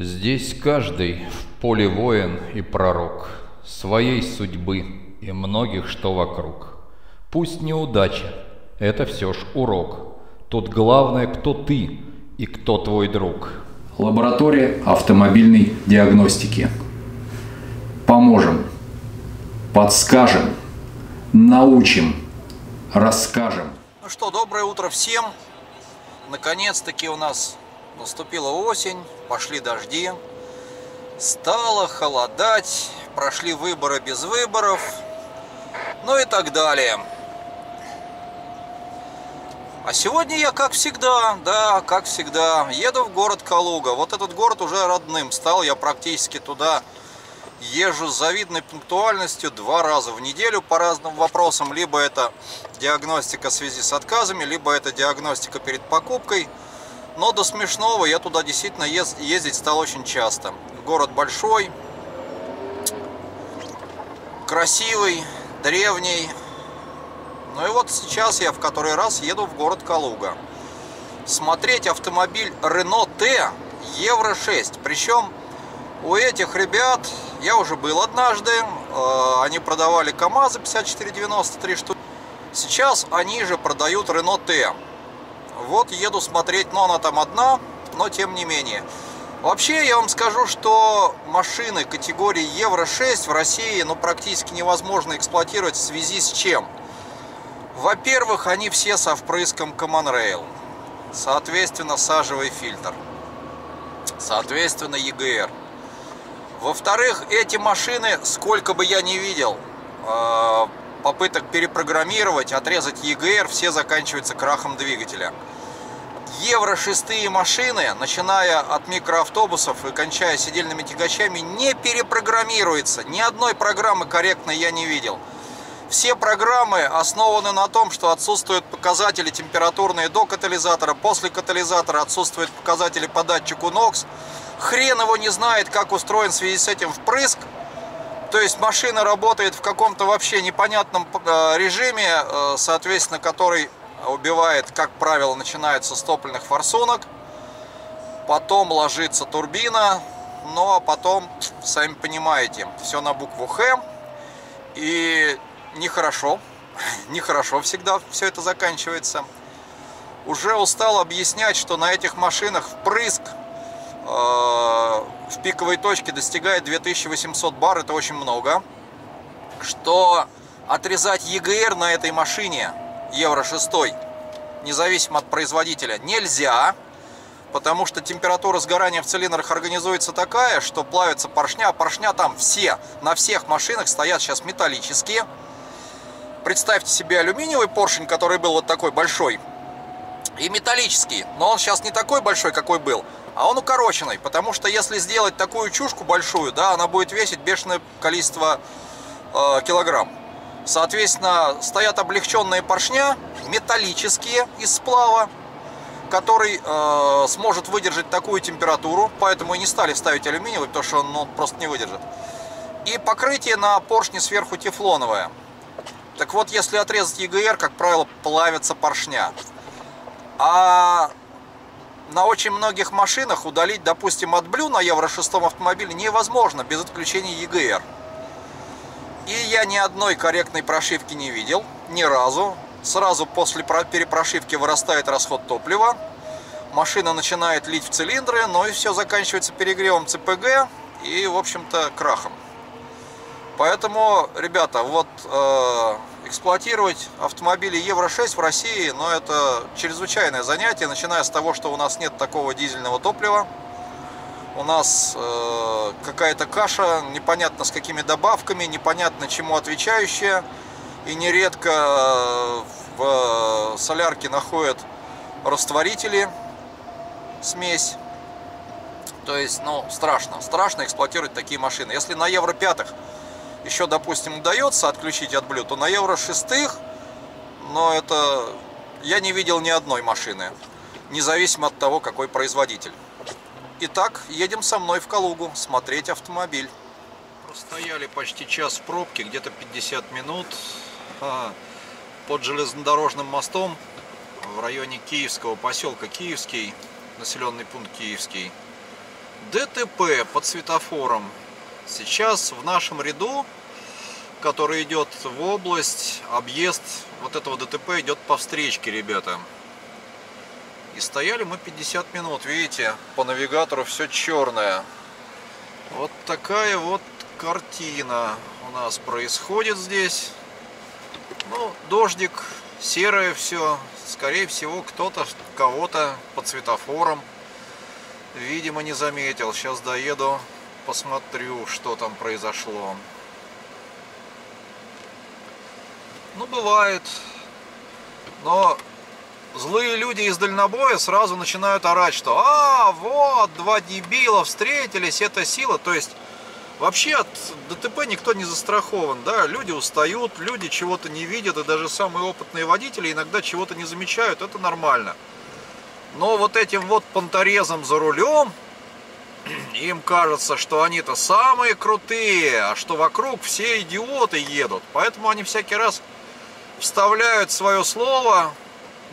Здесь каждый в поле воин и пророк Своей судьбы и многих, что вокруг. Пусть неудача, это все ж урок. Тут главное, кто ты и кто твой друг. Лаборатория автомобильной диагностики. Поможем, подскажем, научим, расскажем. Ну что, доброе утро всем. Наконец-таки у нас наступила осень, пошли дожди, стало холодать, прошли выборы без выборов, ну и так далее. А сегодня я, как всегда, да, как всегда, еду в город Калуга. Вот этот город уже родным стал, я практически туда езжу с завидной пунктуальностью два раза в неделю по разным вопросам. Либо это диагностика в связи с отказами, либо это диагностика перед покупкой. Но до смешного я туда действительно ездить стал очень часто. Город большой, красивый, древний. Ну и вот сейчас я в который раз еду в город Калуга. Смотреть автомобиль Renault T Евро 6. Причем у этих ребят я уже был однажды. Э, они продавали КАМАЗы 5493 штуки. Сейчас они же продают Renault T. Вот еду смотреть, но она там одна, но тем не менее. Вообще, я вам скажу, что машины категории Евро-6 в России ну, практически невозможно эксплуатировать в связи с чем? Во-первых, они все со впрыском Common Rail. Соответственно, сажевый фильтр. Соответственно, EGR. Во-вторых, эти машины, сколько бы я ни видел, э, попыток перепрограммировать, отрезать EGR, все заканчиваются крахом двигателя. Евро шестые машины, начиная от микроавтобусов и кончая сидельными тягачами, не перепрограммируется. Ни одной программы корректной я не видел. Все программы основаны на том, что отсутствуют показатели температурные до катализатора, после катализатора отсутствуют показатели по датчику NOx. Хрен его не знает, как устроен в связи с этим впрыск. То есть машина работает в каком-то вообще непонятном э, режиме, э, соответственно, который убивает, как правило, начинается с топливных форсунок. Потом ложится турбина, ну а потом, сами понимаете, все на букву Х. И нехорошо, нехорошо всегда все это заканчивается. Уже устал объяснять, что на этих машинах впрыск в пиковой точке достигает 2800 бар, это очень много. Что отрезать ЕГР на этой машине, Евро 6, независимо от производителя, нельзя потому что температура сгорания в цилиндрах организуется такая, что плавится поршня, а поршня там все, на всех машинах стоят сейчас металлические, Представьте себе алюминиевый поршень, который был вот такой большой, и металлический. Но он сейчас не такой большой, какой был, а он укороченный. Потому что если сделать такую чушку большую, да, она будет весить бешеное количество э, килограмм. Соответственно, стоят облегченные поршня, металлические из сплава, который э, сможет выдержать такую температуру. Поэтому и не стали ставить алюминиевый, потому что он ну, просто не выдержит. И покрытие на поршне сверху тефлоновое. Так вот, если отрезать ЕГР, как правило, плавится поршня. А на очень многих машинах удалить, допустим, AdBlue на Евро 6 автомобиле невозможно без отключения ЕГР. И я ни одной корректной прошивки не видел, ни разу. Сразу после перепрошивки вырастает расход топлива. Машина начинает лить в цилиндры, но и все заканчивается перегревом ЦПГ и, в общем-то, крахом. Поэтому, ребята, вот э, эксплуатировать автомобили Евро-6 в России, но это чрезвычайное занятие, начиная с того, что у нас нет такого дизельного топлива. У нас э, какая-то каша, непонятно с какими добавками, непонятно чему отвечающая. И нередко э, в солярке находят растворители, смесь. То есть, ну, страшно. Страшно эксплуатировать такие машины. Если на Евро-5 еще, допустим, удается отключить от блю, то на Евро 6, но это я не видел ни одной машины, независимо от того, какой производитель. Итак, едем со мной в Калугу смотреть автомобиль. Простояли почти час в пробке, где-то 50 минут а, под железнодорожным мостом в районе Киевского поселка Киевский, населенный пункт Киевский. ДТП под светофором. Сейчас в нашем ряду, который идет в область, объезд вот этого ДТП идет по встречке, ребята. И стояли мы 50 минут, видите, по навигатору все черное. Вот такая вот картина у нас происходит здесь. Ну, дождик, серое все. Скорее всего, кто-то кого-то под светофором видимо, не заметил. Сейчас доеду, посмотрю, что там произошло. Ну, бывает. Но злые люди из дальнобоя сразу начинают орать, что «А, вот, два дебила встретились, это сила». То есть, вообще от ДТП никто не застрахован, да, люди устают, люди чего-то не видят, и даже самые опытные водители иногда чего-то не замечают, это нормально. Но вот этим вот понторезом за рулем, им кажется, что они-то самые крутые, а что вокруг все идиоты едут. Поэтому они всякий раз вставляют свое слово,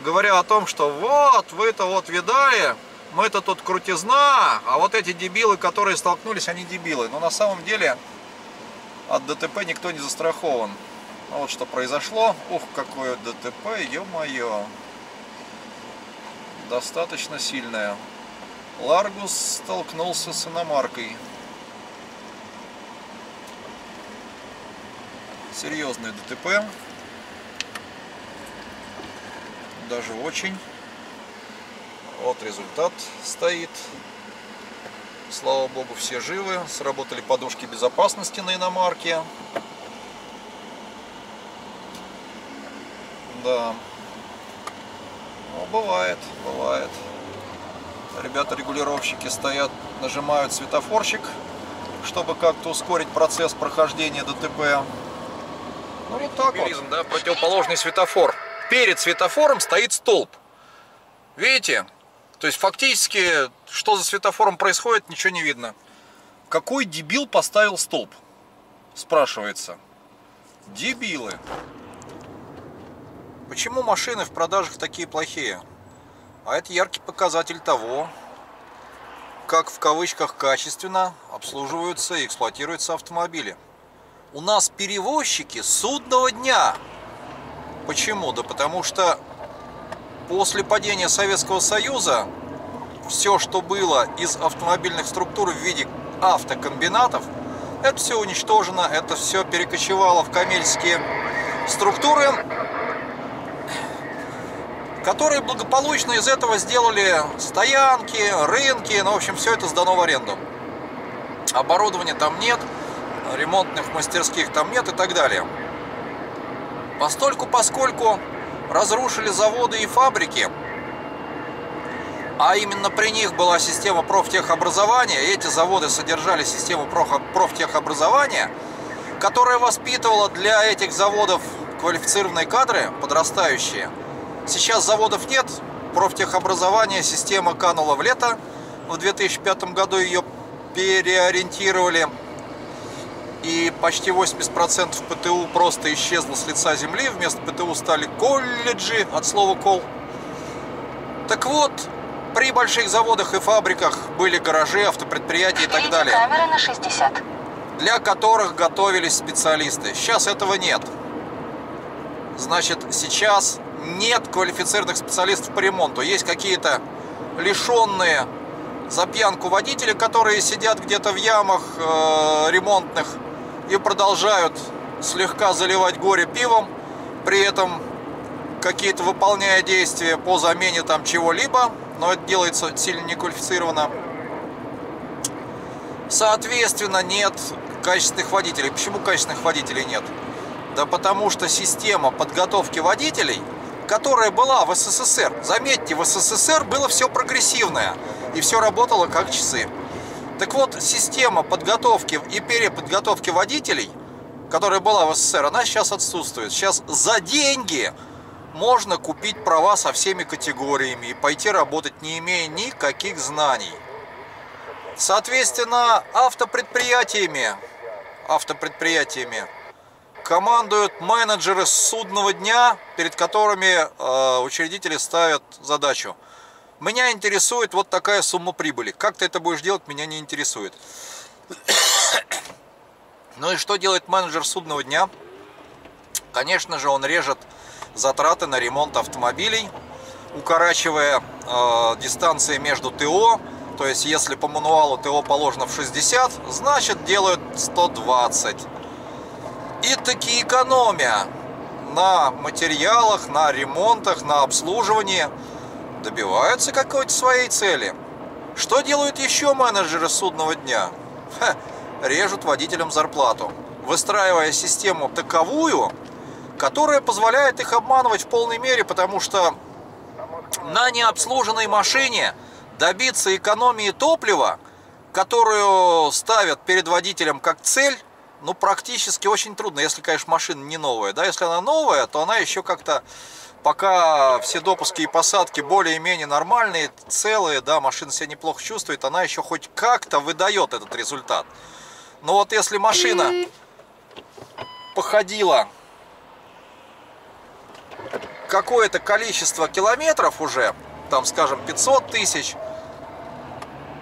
говоря о том, что вот, вы-то вот видали, мы-то тут крутизна, а вот эти дебилы, которые столкнулись, они дебилы. Но на самом деле от ДТП никто не застрахован. Ну вот что произошло. Ух, какое ДТП, ё-моё достаточно сильная. Ларгус столкнулся с иномаркой. Серьезный ДТП. Даже очень. Вот результат стоит. Слава богу, все живы. Сработали подушки безопасности на иномарке. Да. Ну, бывает, бывает. Ребята-регулировщики стоят, нажимают светофорщик, чтобы как-то ускорить процесс прохождения ДТП. Ну, вот так вот. Да, противоположный светофор. Перед светофором стоит столб. Видите? То есть фактически, что за светофором происходит, ничего не видно. Какой дебил поставил столб? Спрашивается. Дебилы. Почему машины в продажах такие плохие? А это яркий показатель того, как в кавычках качественно обслуживаются и эксплуатируются автомобили. У нас перевозчики судного дня. Почему? Да потому что после падения Советского Союза все, что было из автомобильных структур в виде автокомбинатов, это все уничтожено, это все перекочевало в коммерческие структуры, которые благополучно из этого сделали стоянки, рынки, ну, в общем, все это сдано в аренду. Оборудования там нет, ремонтных мастерских там нет и так далее. Постольку, поскольку разрушили заводы и фабрики, а именно при них была система профтехобразования, эти заводы содержали систему профтехобразования, которая воспитывала для этих заводов квалифицированные кадры, подрастающие – Сейчас заводов нет, профтехобразование, система канула в лето. В 2005 году ее переориентировали. И почти 80% ПТУ просто исчезло с лица земли. Вместо ПТУ стали колледжи, от слова кол. Так вот, при больших заводах и фабриках были гаражи, автопредприятия и так далее. камера на 60. Для которых готовились специалисты. Сейчас этого нет. Значит, сейчас нет квалифицированных специалистов по ремонту. Есть какие-то лишенные за пьянку водители, которые сидят где-то в ямах э, ремонтных и продолжают слегка заливать горе пивом, при этом какие-то выполняя действия по замене там чего-либо, но это делается сильно неквалифицированно. Соответственно, нет качественных водителей. Почему качественных водителей нет? Да потому что система подготовки водителей – которая была в СССР. Заметьте, в СССР было все прогрессивное, и все работало как часы. Так вот, система подготовки и переподготовки водителей, которая была в СССР, она сейчас отсутствует. Сейчас за деньги можно купить права со всеми категориями и пойти работать, не имея никаких знаний. Соответственно, автопредприятиями, автопредприятиями командуют менеджеры судного дня, перед которыми э, учредители ставят задачу Меня интересует вот такая сумма прибыли. Как ты это будешь делать, меня не интересует. Ну и что делает менеджер судного дня? Конечно же, он режет затраты на ремонт автомобилей, укорачивая э, дистанции между ТО. То есть, если по мануалу ТО положено в 60, значит делают 120. И таки экономия на материалах, на ремонтах, на обслуживании добиваются какой-то своей цели. Что делают еще менеджеры судного дня? Ха, режут водителям зарплату, выстраивая систему таковую, которая позволяет их обманывать в полной мере, потому что на необслуженной машине добиться экономии топлива, которую ставят перед водителем как цель, ну, практически очень трудно, если, конечно, машина не новая. Да, если она новая, то она еще как-то, пока все допуски и посадки более-менее нормальные, целые, да, машина себя неплохо чувствует, она еще хоть как-то выдает этот результат. Но вот если машина походила какое-то количество километров уже, там, скажем, 500 тысяч,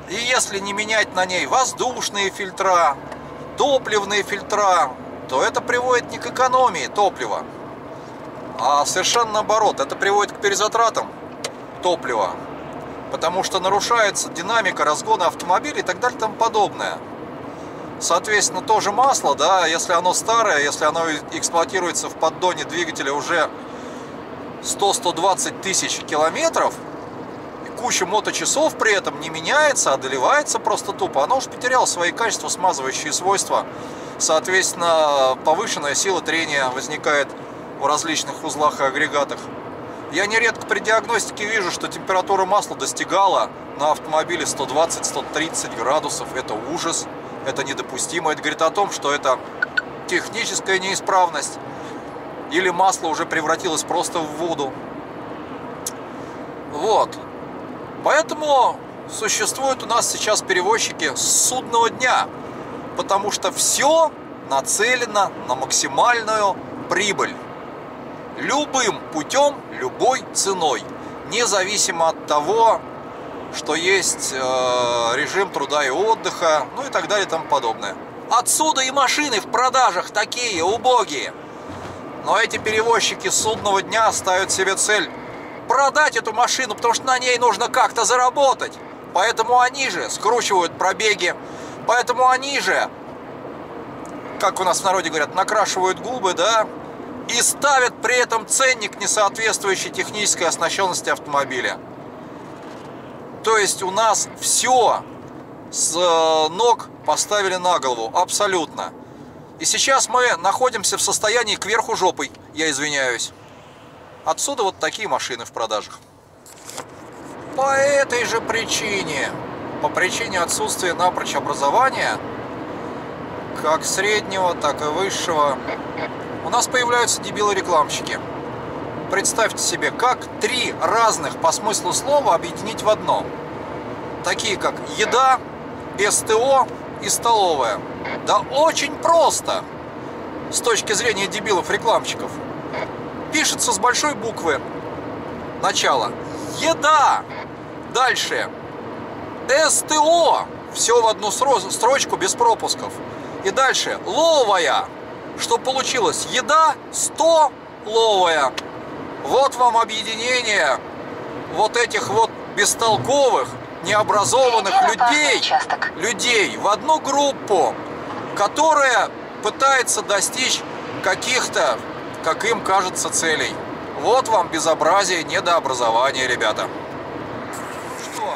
и если не менять на ней воздушные фильтра, топливные фильтра, то это приводит не к экономии топлива, а совершенно наоборот, это приводит к перезатратам топлива, потому что нарушается динамика разгона автомобиля и так далее и тому подобное. Соответственно, тоже масло, да, если оно старое, если оно эксплуатируется в поддоне двигателя уже 100-120 тысяч километров, куча моточасов при этом не меняется, доливается просто тупо, оно уж потеряло свои качества, смазывающие свойства. Соответственно, повышенная сила трения возникает в различных узлах и агрегатах. Я нередко при диагностике вижу, что температура масла достигала на автомобиле 120-130 градусов. Это ужас, это недопустимо. Это говорит о том, что это техническая неисправность или масло уже превратилось просто в воду. Вот. Поэтому существуют у нас сейчас перевозчики судного дня, потому что все нацелено на максимальную прибыль. Любым путем, любой ценой, независимо от того, что есть э, режим труда и отдыха, ну и так далее и тому подобное. Отсюда и машины в продажах такие убогие. Но эти перевозчики судного дня ставят себе цель продать эту машину, потому что на ней нужно как-то заработать. Поэтому они же скручивают пробеги, поэтому они же, как у нас в народе говорят, накрашивают губы, да, и ставят при этом ценник, не соответствующий технической оснащенности автомобиля. То есть у нас все с э, ног поставили на голову, абсолютно. И сейчас мы находимся в состоянии кверху жопой, я извиняюсь. Отсюда вот такие машины в продажах. По этой же причине, по причине отсутствия напрочь образования, как среднего, так и высшего, у нас появляются дебилы-рекламщики. Представьте себе, как три разных по смыслу слова объединить в одно. Такие как еда, СТО и столовая. Да очень просто с точки зрения дебилов-рекламщиков. Пишется с большой буквы. Начало. Еда. Дальше. СТО. Все в одну строчку без пропусков. И дальше. Ловая. Что получилось? Еда 100 ловая. Вот вам объединение вот этих вот бестолковых, необразованных людей, людей в одну группу, которая пытается достичь каких-то, как им кажется, целей. Вот вам безобразие недообразования, ребята. Что,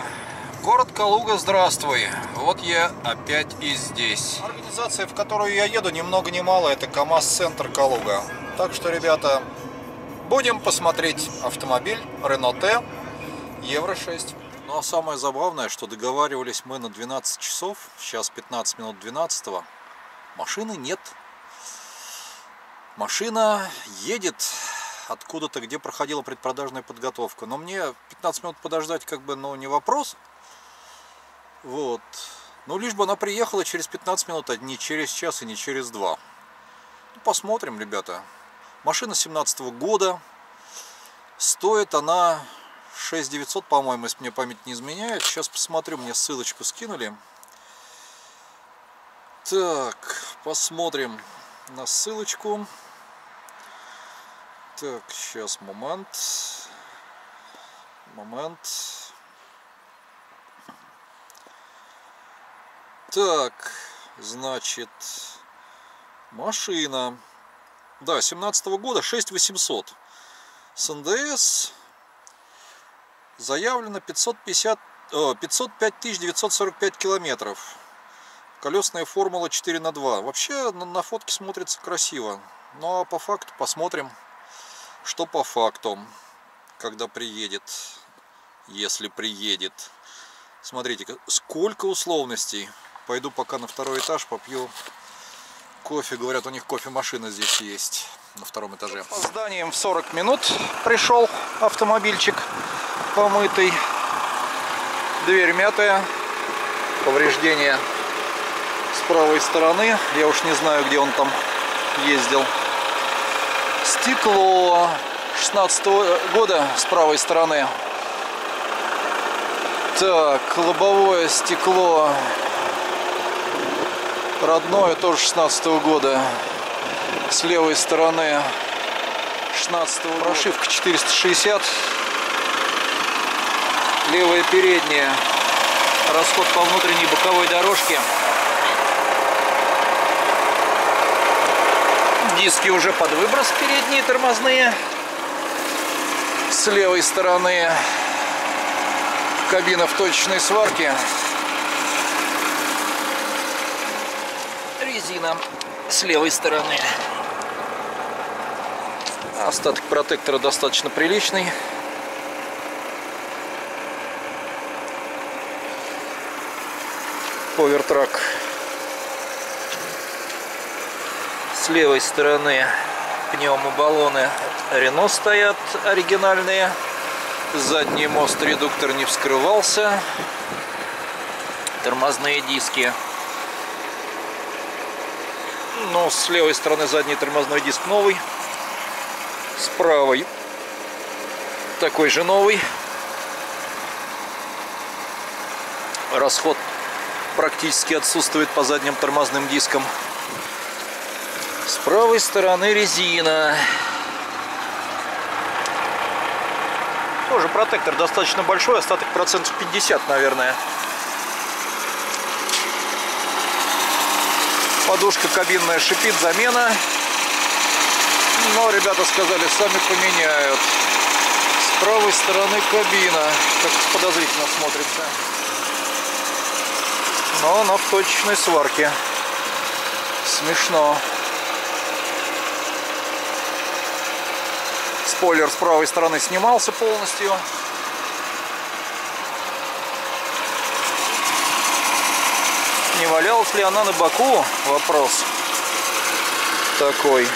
город Калуга, здравствуй. Вот я опять и здесь. Организация, в которую я еду, ни много ни мало, это КАМАЗ-центр Калуга. Так что, ребята, будем посмотреть автомобиль Renault T Евро 6. Ну а самое забавное, что договаривались мы на 12 часов, сейчас 15 минут 12 -го. Машины нет. Машина едет откуда-то, где проходила предпродажная подготовка. Но мне 15 минут подождать как бы, ну, не вопрос. Вот. Ну, лишь бы она приехала через 15 минут, а не через час и не через два. Ну, посмотрим, ребята. Машина 17 -го года. Стоит она 6900, по-моему, если мне память не изменяет. Сейчас посмотрю, мне ссылочку скинули. Так, посмотрим на ссылочку. Так, сейчас момент. Момент. Так, значит, машина. Да, 17 -го года 6800. С НДС заявлено 550, о, 505 945 километров. Колесная формула 4 на 2. Вообще на, на фотке смотрится красиво. Но по факту посмотрим, что по факту, когда приедет, если приедет. Смотрите, сколько условностей. Пойду пока на второй этаж попью кофе. Говорят, у них кофемашина здесь есть на втором этаже. С зданием в 40 минут пришел автомобильчик помытый. Дверь мятая. Повреждения с правой стороны. Я уж не знаю, где он там ездил. Стекло 16 -го года с правой стороны. Так, лобовое стекло родное, тоже 16 -го года. С левой стороны 16 -го прошивка 460. Левая передняя. Расход по внутренней боковой дорожке. Диски уже под выброс передние тормозные. С левой стороны кабина в точечной сварке. Резина с левой стороны. Остаток протектора достаточно приличный. Повертрак с левой стороны пневмобаллоны Рено стоят оригинальные. Задний мост редуктор не вскрывался. Тормозные диски. Но с левой стороны задний тормозной диск новый. С правой такой же новый. Расход практически отсутствует по задним тормозным дискам. Правой стороны резина. Тоже протектор достаточно большой, остаток процентов 50, наверное. Подушка кабинная шипит, замена. Но ребята сказали, сами поменяют. С правой стороны кабина. Как подозрительно смотрится. Но она в точечной сварке. Смешно. Спойлер с правой стороны снимался полностью. Не валялась ли она на боку? Вопрос такой.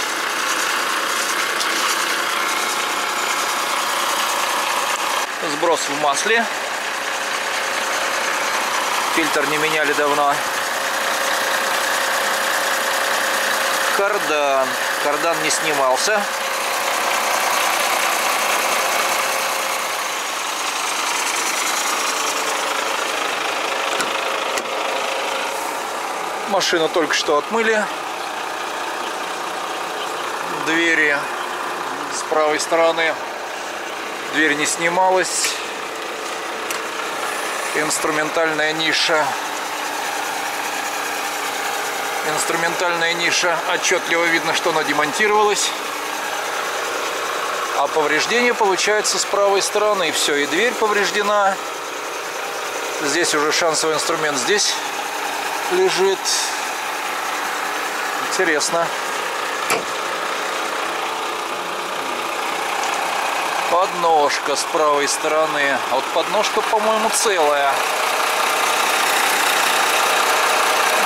Сброс в масле. Фильтр не меняли давно. Кардан. Кардан не снимался. Машину только что отмыли. Двери с правой стороны. Дверь не снималась. Инструментальная ниша. Инструментальная ниша. Отчетливо видно, что она демонтировалась. А повреждение получается с правой стороны. Все, и дверь повреждена. Здесь уже шансовый инструмент. Здесь лежит. Интересно. Подножка с правой стороны. А вот подножка, по-моему, целая.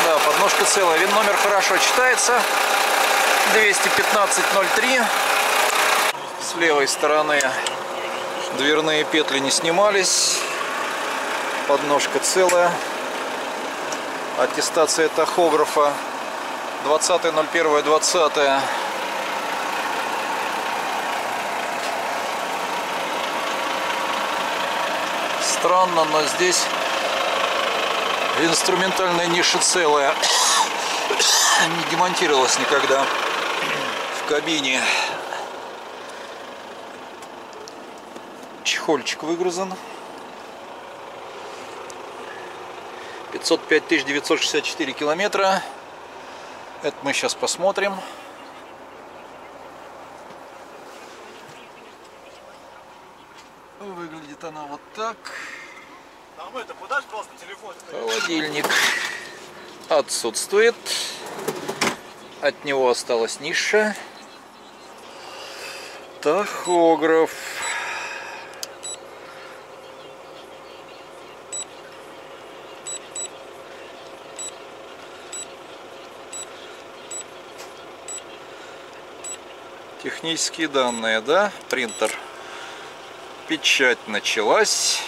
Да, подножка целая. Вин номер хорошо читается. 215.03. С левой стороны дверные петли не снимались. Подножка целая аттестация тахографа 20.01.20 20 Странно, но здесь инструментальная ниша целая. Не демонтировалась никогда в кабине. Чехольчик выгрузан. 505 964 километра. Это мы сейчас посмотрим. Выглядит она вот так. Холодильник отсутствует. От него осталась ниша. Тахограф. Технические данные, да? Принтер. Печать началась.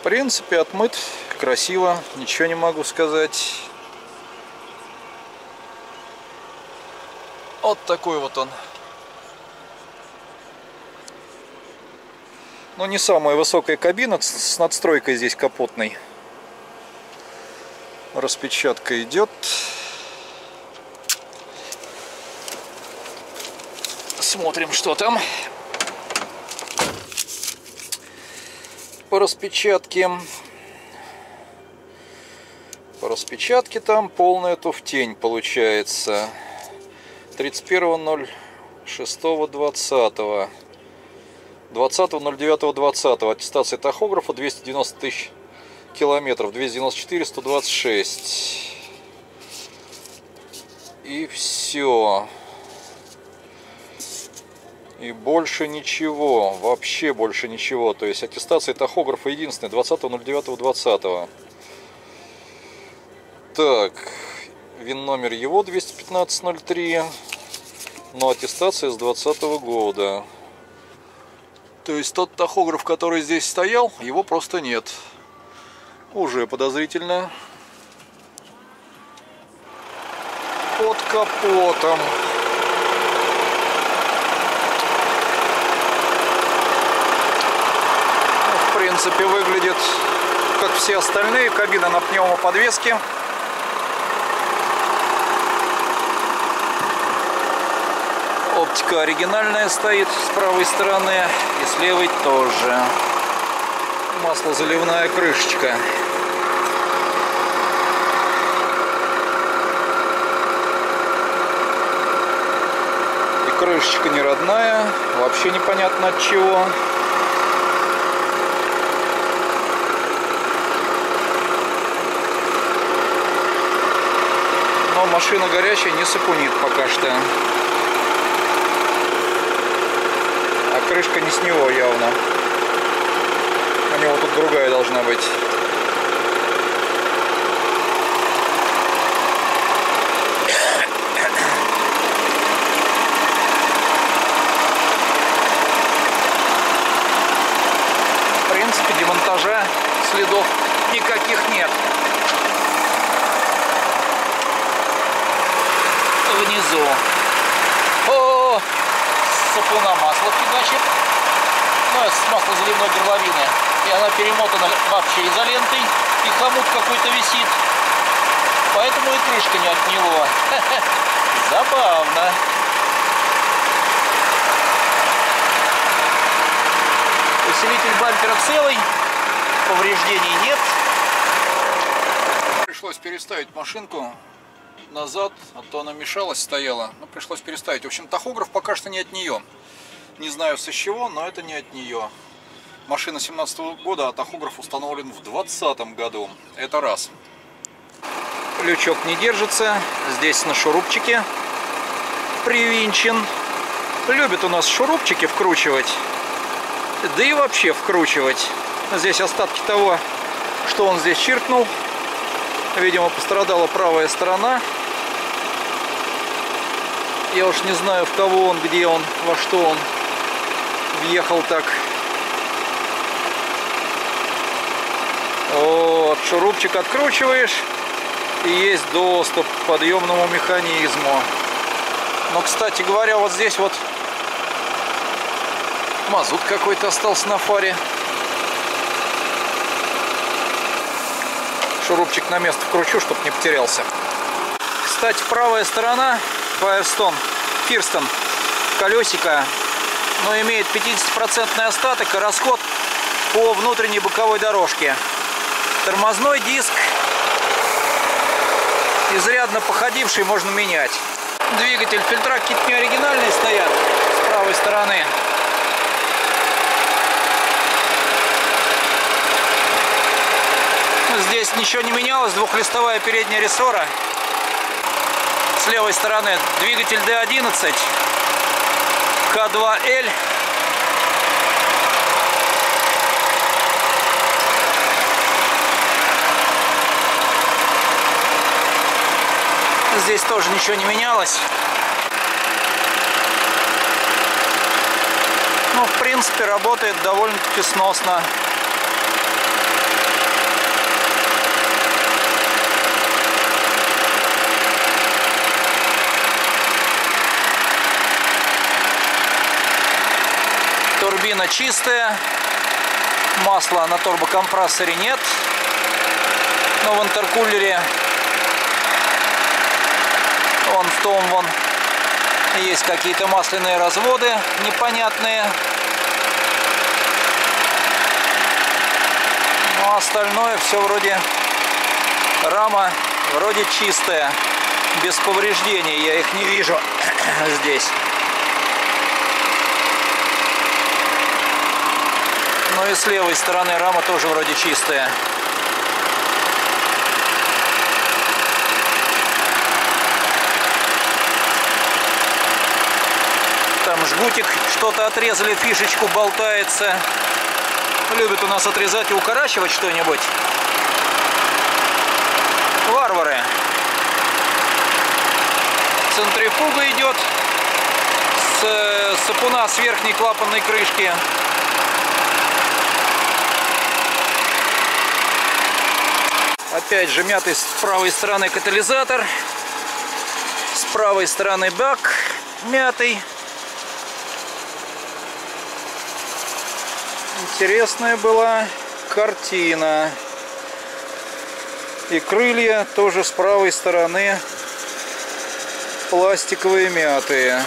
В принципе, отмыт красиво, ничего не могу сказать. Вот такой вот он. Ну, не самая высокая кабина с надстройкой здесь капотной. Распечатка идет. Смотрим, что там. По распечатке. По распечатке там полная туфтень получается. 31.06.20. 20.09.20. Аттестация тахографа 290 тысяч километров. 294, 126. И все. И больше ничего, вообще больше ничего. То есть аттестация тахографа единственная, 20.09.20. Так, вин номер его 215.03, но аттестация с 2020 года. То есть тот тахограф, который здесь стоял, его просто нет. Уже подозрительно. Под капотом. В принципе, выглядит как все остальные. Кабина на пневмоподвеске. Оптика оригинальная стоит с правой стороны и с левой тоже. Маслозаливная крышечка. И крышечка не родная, вообще непонятно от чего. Машина горячая, не сапунит пока что. А крышка не с него явно. У него тут другая должна быть. В принципе, демонтажа следов никаких нет. Внизу. О, сапуна масло фигачит. Ну, это с маслозаливной горловины. И она перемотана вообще изолентой. И хомут какой-то висит. Поэтому и крышка не от него. Забавно. Усилитель бампера целый. Повреждений нет. Пришлось переставить машинку назад, а то она мешалась, стояла. Но пришлось переставить. В общем, тахограф пока что не от нее. Не знаю со чего, но это не от нее. Машина 17 года, а тахограф установлен в 2020 году. Это раз. Лючок не держится. Здесь на шурупчике привинчен. Любит у нас шурупчики вкручивать. Да и вообще вкручивать. Здесь остатки того, что он здесь чиркнул. Видимо, пострадала правая сторона. Я уж не знаю, в кого он, где он, во что он въехал так. Вот, шурупчик откручиваешь, и есть доступ к подъемному механизму. Но, кстати говоря, вот здесь вот Мазут какой-то остался на фаре. Шурупчик на место вкручу, чтобы не потерялся. Кстати, правая сторона Firestone, Firestone колесика, но имеет 50% остаток и расход по внутренней боковой дорожке. Тормозной диск изрядно походивший, можно менять. Двигатель, фильтра какие-то не оригинальные стоят с правой стороны. Здесь ничего не менялось, двухлистовая передняя рессора. С левой стороны двигатель D11, К2L. Здесь тоже ничего не менялось. Ну, в принципе, работает довольно-таки сносно. Турбина чистая. Масла на турбокомпрессоре нет. Но в интеркулере вон в том вон есть какие-то масляные разводы непонятные. Ну, а остальное все вроде рама вроде чистая, без повреждений. Я их не вижу здесь. Ну и с левой стороны рама тоже вроде чистая. Там жгутик что-то отрезали, фишечку болтается. Любят у нас отрезать и укорачивать что-нибудь. Варвары. Центрифуга идет с сапуна с верхней клапанной крышки. Опять же мятый с правой стороны катализатор. С правой стороны бак мятый. Интересная была картина. И крылья тоже с правой стороны пластиковые мятые.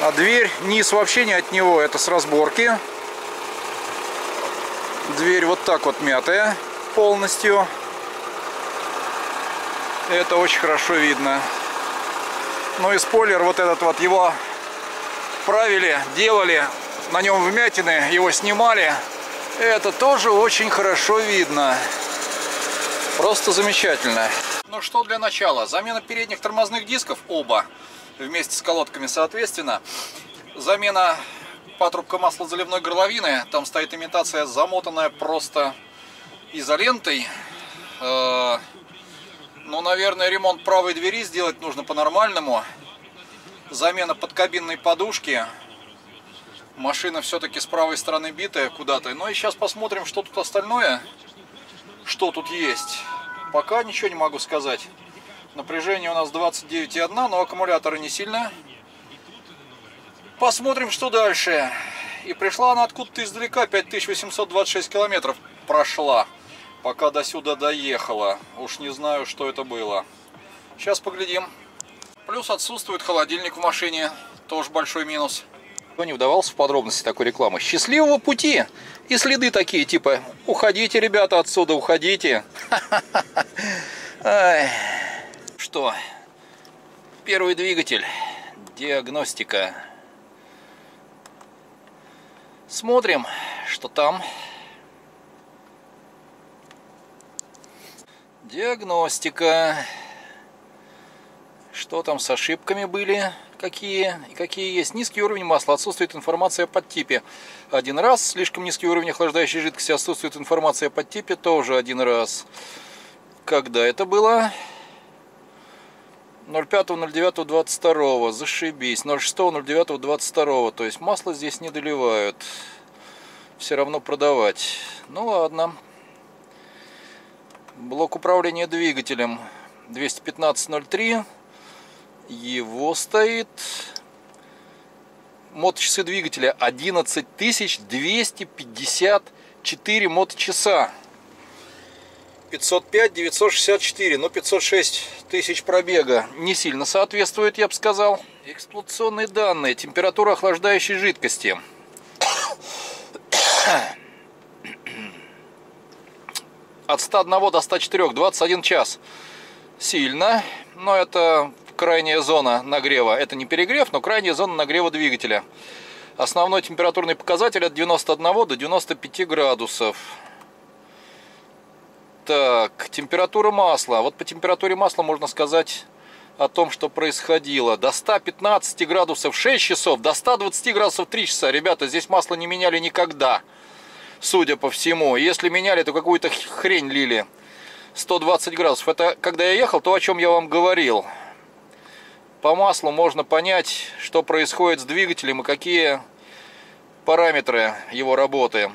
А дверь, низ вообще не от него, это с разборки. Дверь вот так вот мятая полностью. Это очень хорошо видно. Ну и спойлер вот этот вот, его правили, делали, на нем вмятины, его снимали. Это тоже очень хорошо видно. Просто замечательно. Ну что для начала? Замена передних тормозных дисков оба вместе с колодками соответственно. Замена патрубка масла заливной горловины. Там стоит имитация замотанная просто изолентой. Э, ну, наверное, ремонт правой двери сделать нужно по-нормальному. Замена подкабинной подушки. Машина все-таки с правой стороны битая куда-то. Ну и сейчас посмотрим, что тут остальное. Что тут есть. Пока ничего не могу сказать. Напряжение у нас 29,1, но аккумуляторы не сильно Посмотрим, что дальше. И пришла она откуда-то издалека, 5826 километров прошла, пока до сюда доехала. Уж не знаю, что это было. Сейчас поглядим. Плюс отсутствует холодильник в машине, тоже большой минус. Кто не вдавался в подробности такой рекламы. Счастливого пути! И следы такие, типа, уходите, ребята, отсюда, уходите. Что? Первый двигатель. Диагностика. Смотрим, что там. Диагностика. Что там с ошибками были? Какие? И какие есть? Низкий уровень масла. Отсутствует информация под типе. Один раз. Слишком низкий уровень охлаждающей жидкости. Отсутствует информация под типе. Тоже один раз. Когда это было? 05.09.22, зашибись. 06.09.22, то есть масло здесь не доливают. Все равно продавать. Ну ладно. Блок управления двигателем 215.03. Его стоит моточасы двигателя 11 254 моточаса. 505 964, но 506 тысяч пробега не сильно соответствует, я бы сказал. Эксплуатационные данные. Температура охлаждающей жидкости. От 101 до 104, 21 час. Сильно, но это крайняя зона нагрева. Это не перегрев, но крайняя зона нагрева двигателя. Основной температурный показатель от 91 до 95 градусов. Так, температура масла. Вот по температуре масла можно сказать о том, что происходило. До 115 градусов 6 часов, до 120 градусов 3 часа. Ребята, здесь масло не меняли никогда, судя по всему. Если меняли, то какую-то хрень лили. 120 градусов. Это когда я ехал, то, о чем я вам говорил. По маслу можно понять, что происходит с двигателем и какие параметры его работы.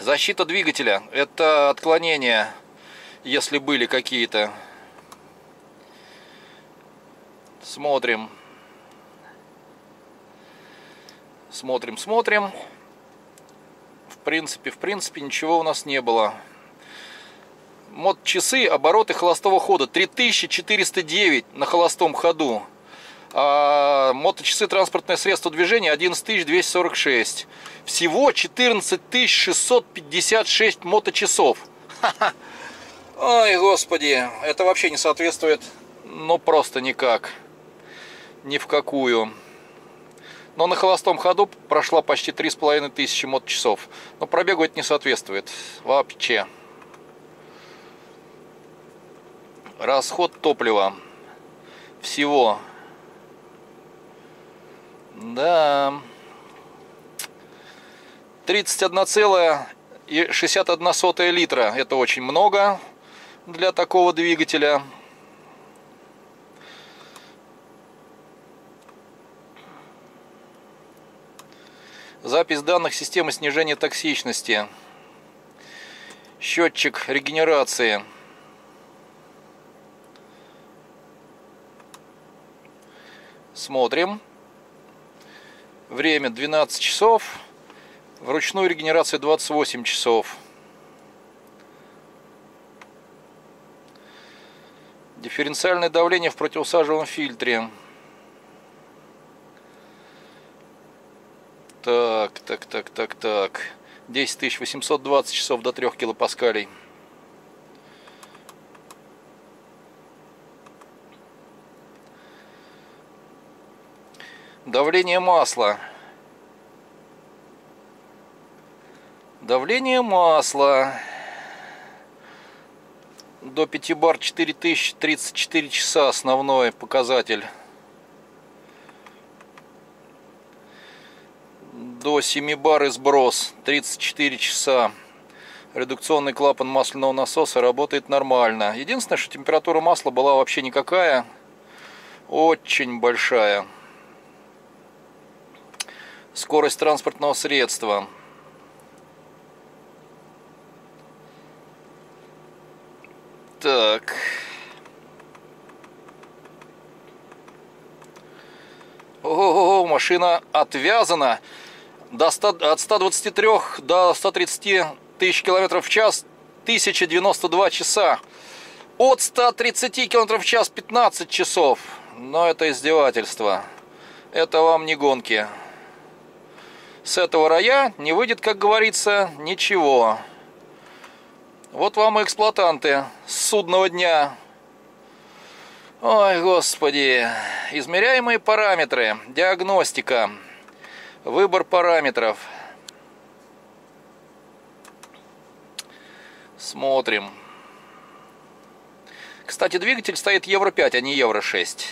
Защита двигателя – это отклонения, если были какие-то. Смотрим. Смотрим, смотрим. В принципе, в принципе, ничего у нас не было. Мод часы, обороты холостого хода 3409 на холостом ходу. А моточасы транспортное средство движения 11246. Всего 14656 моточасов. Ой, господи, это вообще не соответствует, ну просто никак. Ни в какую. Но на холостом ходу прошла почти 3500 моточасов. Но пробегу это не соответствует. Вообще. Расход топлива. Всего да. 31,61 литра. Это очень много для такого двигателя. Запись данных системы снижения токсичности. Счетчик регенерации. Смотрим. Время 12 часов. Вручную регенерация 28 часов. Дифференциальное давление в противосажевом фильтре. Так, так, так, так, так. 10 820 часов до 3 килопаскалей. Давление масла. Давление масла. До 5 бар 4034 часа основной показатель. До 7 бар и сброс 34 часа. Редукционный клапан масляного насоса работает нормально. Единственное, что температура масла была вообще никакая. Очень большая скорость транспортного средства. Так. О, машина отвязана до 100, от 123 до 130 тысяч километров в час 1092 часа. От 130 километров в час 15 часов. Но это издевательство. Это вам не гонки с этого рая не выйдет, как говорится, ничего. Вот вам и эксплуатанты с судного дня. Ой, господи. Измеряемые параметры, диагностика, выбор параметров. Смотрим. Кстати, двигатель стоит Евро 5, а не Евро 6.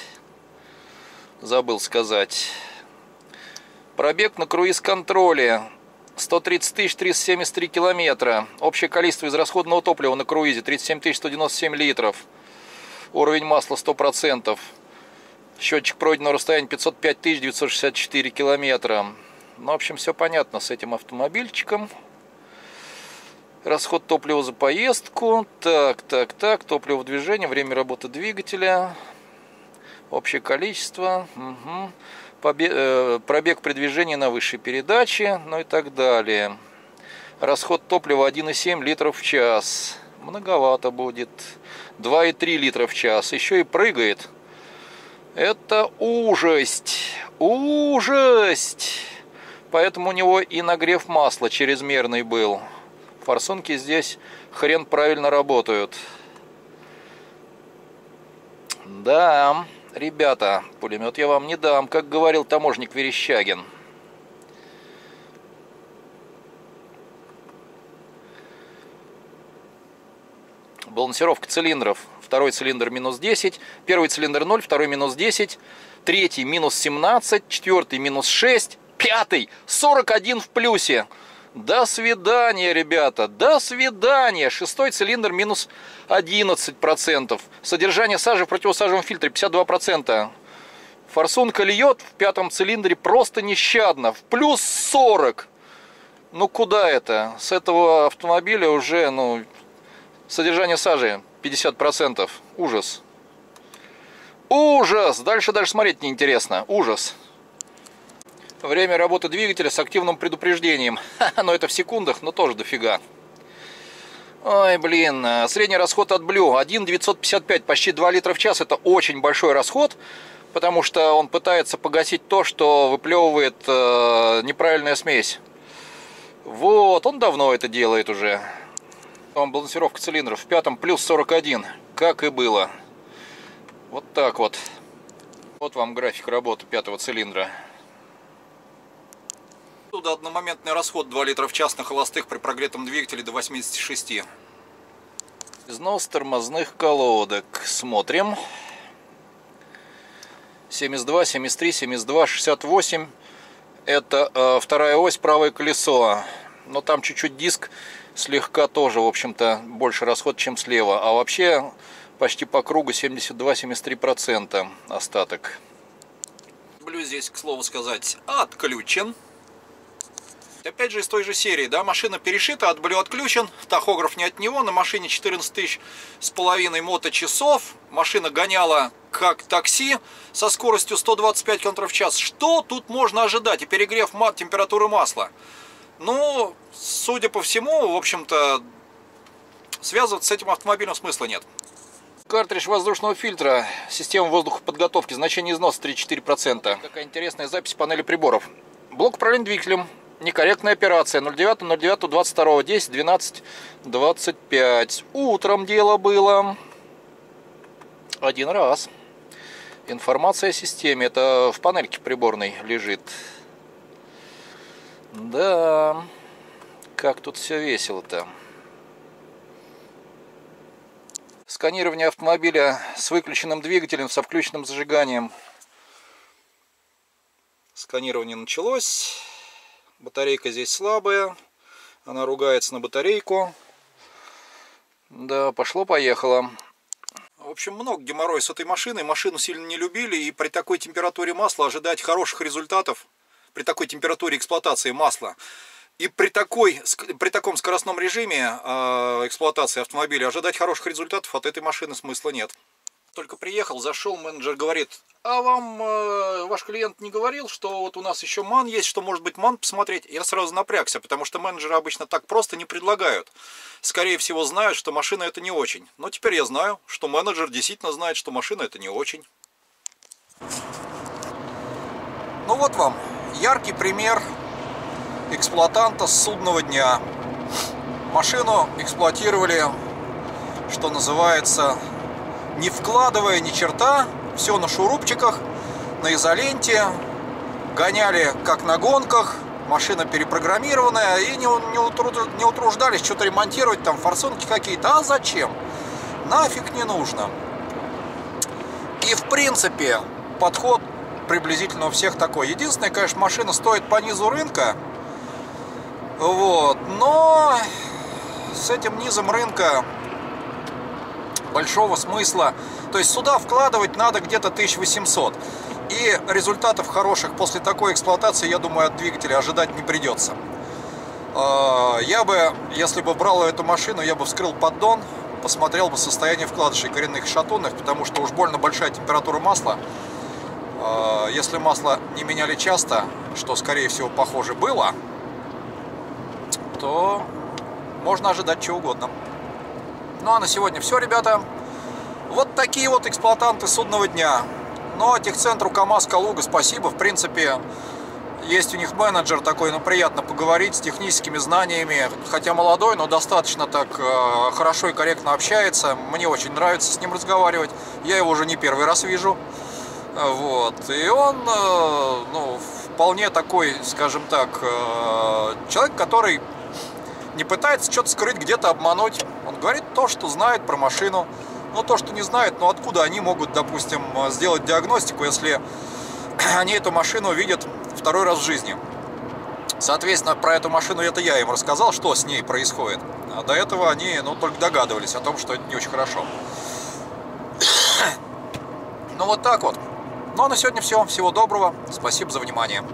Забыл сказать. Пробег на круиз-контроле 130 373 километра. Общее количество израсходного топлива на круизе 37 197 литров. Уровень масла 100%. Счетчик пройденного расстояния 505 964 километра. Ну, в общем, все понятно с этим автомобильчиком. Расход топлива за поездку. Так, так, так. Топливо в движении. Время работы двигателя. Общее количество. Угу. Э, пробег при движении на высшей передаче, ну и так далее. Расход топлива 1,7 литров в час. Многовато будет. 2,3 литра в час. Еще и прыгает. Это ужасть. Ужасть. Поэтому у него и нагрев масла чрезмерный был. Форсунки здесь хрен правильно работают. Да, ребята, пулемет я вам не дам, как говорил таможник Верещагин. Балансировка цилиндров. Второй цилиндр минус 10, первый цилиндр 0, второй минус 10, третий минус 17, четвертый минус 6, пятый 41 в плюсе. До свидания, ребята, до свидания. Шестой цилиндр минус 11%. Содержание сажи в противосажевом фильтре 52%. Форсунка льет в пятом цилиндре просто нещадно. В плюс 40. Ну куда это? С этого автомобиля уже, ну, содержание сажи 50%. Ужас. Ужас! Дальше даже смотреть неинтересно. Ужас. Время работы двигателя с активным предупреждением. но это в секундах, но тоже дофига. Ой, блин, средний расход от Blue 1,955, почти 2 литра в час. Это очень большой расход, потому что он пытается погасить то, что выплевывает э, неправильная смесь. Вот, он давно это делает уже. Там балансировка цилиндров в пятом плюс 41, как и было. Вот так вот. Вот вам график работы пятого цилиндра. Туда одномоментный расход 2 литра в час на холостых при прогретом двигателе до 86. Износ тормозных колодок. Смотрим. 72, 73, 72, 68. Это э, вторая ось, правое колесо. Но там чуть-чуть диск слегка тоже, в общем-то, больше расход, чем слева. А вообще почти по кругу 72-73% остаток. Блю здесь, к слову сказать, отключен. Опять же из той же серии, да, машина перешита, от Блю отключен, тахограф не от него, на машине 14 тысяч с половиной моточасов, машина гоняла как такси со скоростью 125 км в час. Что тут можно ожидать? И перегрев температуры масла. Ну, судя по всему, в общем-то, связываться с этим автомобилем смысла нет. Картридж воздушного фильтра, система воздухоподготовки, значение износа 3-4%. Такая интересная запись панели приборов. Блок управления двигателем, некорректная операция. 09 09 22 10 12 25 утром дело было. Один раз. Информация о системе. Это в панельке приборной лежит. Да. Как тут все весело-то? Сканирование автомобиля с выключенным двигателем со включенным зажиганием. Сканирование началось Батарейка здесь слабая. Она ругается на батарейку. Да, пошло-поехало. В общем, много геморрой с этой машиной. Машину сильно не любили. И при такой температуре масла ожидать хороших результатов, при такой температуре эксплуатации масла, и при, такой, при таком скоростном режиме э, эксплуатации автомобиля ожидать хороших результатов от этой машины смысла нет. Только приехал, зашел, менеджер говорит, а вам э, ваш клиент не говорил, что вот у нас еще ман есть, что может быть ман посмотреть? Я сразу напрягся, потому что менеджеры обычно так просто не предлагают. Скорее всего знают, что машина это не очень. Но теперь я знаю, что менеджер действительно знает, что машина это не очень. Ну вот вам яркий пример эксплуатанта судного дня. Машину эксплуатировали, что называется, не вкладывая ни черта, все на шурупчиках, на изоленте, гоняли как на гонках, машина перепрограммированная, и не, не, утруд, не утруждались что-то ремонтировать, там форсунки какие-то. А зачем? Нафиг не нужно. И в принципе подход приблизительно у всех такой. Единственное, конечно, машина стоит по низу рынка, вот, но с этим низом рынка большого смысла. То есть сюда вкладывать надо где-то 1800. И результатов хороших после такой эксплуатации, я думаю, от двигателя ожидать не придется. А, я бы, если бы брал эту машину, я бы вскрыл поддон, посмотрел бы состояние вкладышей коренных шатунных, потому что уж больно большая температура масла. Э, если масло не меняли часто, что скорее всего похоже было, то можно ожидать чего угодно. Ну а на сегодня все, ребята. Вот такие вот эксплуатанты судного дня. Ну а техцентру КАМАЗ Калуга спасибо. В принципе, есть у них менеджер такой, ну приятно поговорить с техническими знаниями. Хотя молодой, но достаточно так э, хорошо и корректно общается. Мне очень нравится с ним разговаривать. Я его уже не первый раз вижу. Вот. И он, э, ну, вполне такой, скажем так, э, человек, который не пытается что-то скрыть, где-то обмануть. Говорит то, что знает про машину. Но то, что не знает, ну откуда они могут, допустим, сделать диагностику, если они эту машину видят второй раз в жизни. Соответственно, про эту машину это я им рассказал, что с ней происходит. А до этого они, ну, только догадывались о том, что это не очень хорошо. ну, вот так вот. Ну, а на сегодня все. Всего доброго. Спасибо за внимание.